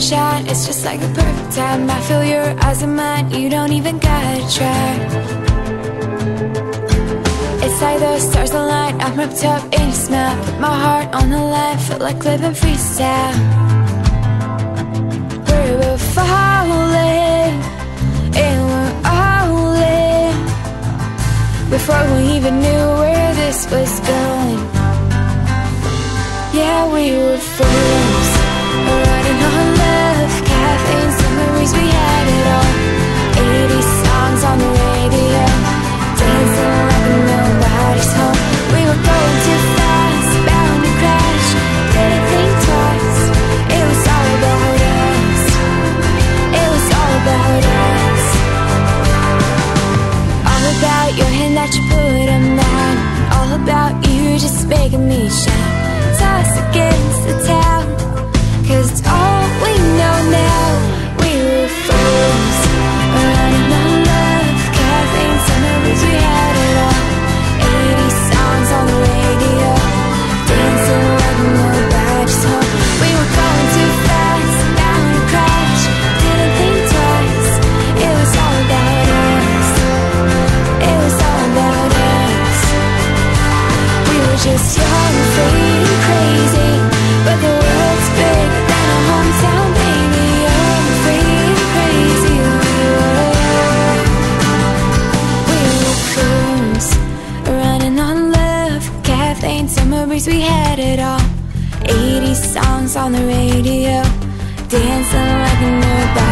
shine It's just like the perfect time. I feel your eyes in mine. You don't even gotta try. It's like the stars align. I'm wrapped up in your smile. Put my heart on the line. Feel like living freestyle. We're falling. And we're all in. Before we even knew where this was going. Yeah, we were fools that you put on mine All about you just making me shine We had it all. 80 songs on the radio Dancing like nobody's home